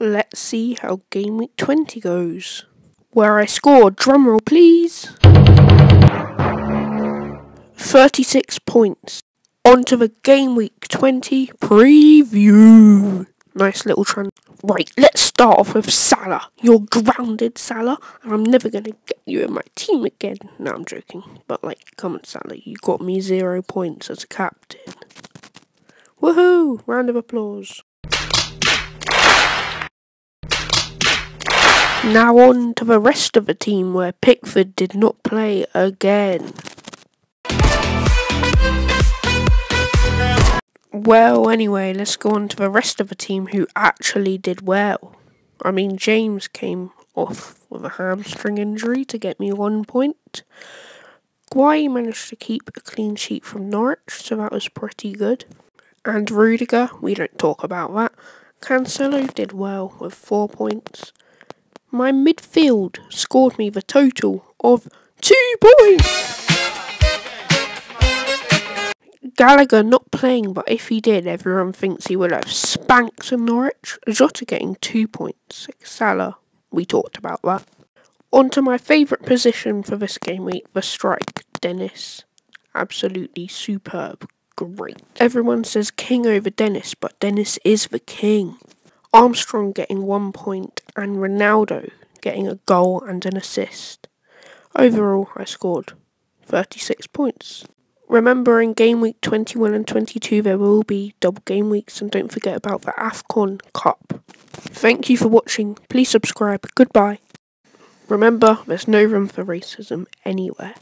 let's see how game week 20 goes. Where I scored, drumroll please. 36 points. On to the game week 20 preview. Nice little trend. Right, let's start off with Salah. You're grounded, Salah, and I'm never going to get you in my team again. No, I'm joking. But, like, come on, Salah, you got me zero points as a captain. Woohoo! Round of applause. Now on to the rest of the team where Pickford did not play again. Well, anyway, let's go on to the rest of the team who actually did well. I mean, James came off with a hamstring injury to get me one point. Guehi managed to keep a clean sheet from Norwich, so that was pretty good. And Rudiger, we don't talk about that. Cancelo did well with four points. My midfield scored me the total of two points. Gallagher not playing, but if he did, everyone thinks he would have spanked Norwich. Jota getting two points. Salah, we talked about that. On to my favourite position for this game week, the strike, Dennis. Absolutely superb. Great. Everyone says king over Dennis, but Dennis is the king. Armstrong getting one point and Ronaldo getting a goal and an assist. Overall, I scored 36 points. Remember, in game week 21 and 22, there will be double game weeks, and don't forget about the AFCON Cup. Thank you for watching. Please subscribe. Goodbye. Remember, there's no room for racism anywhere.